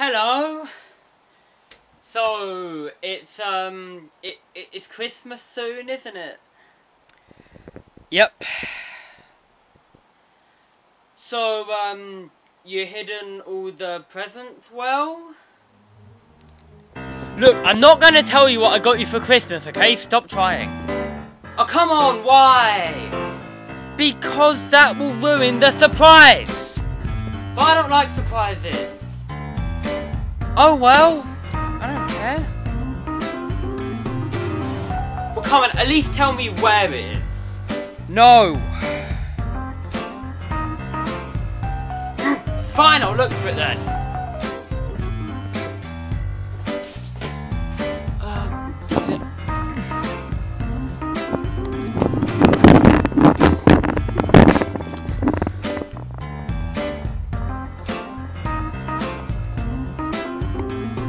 Hello. So it's um it, it it's Christmas soon, isn't it? Yep. So um you hidden all the presents well? Look, I'm not gonna tell you what I got you for Christmas, okay? Stop trying. Oh come on, why? Because that will ruin the surprise! But I don't like surprises. Oh well, I don't care. Well come on, at least tell me where it is. No. Fine, I'll look for it then.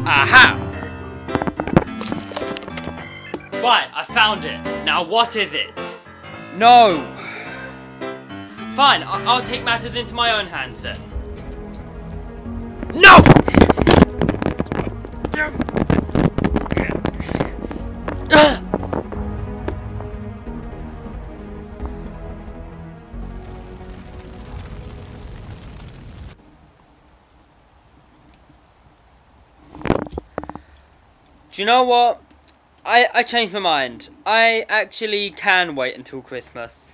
Aha! Right, I found it. Now what is it? No. Fine, I- I'll take matters into my own hands then. No! You know what? I, I changed my mind. I actually can wait until Christmas.